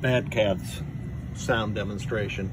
Bad Cats sound demonstration.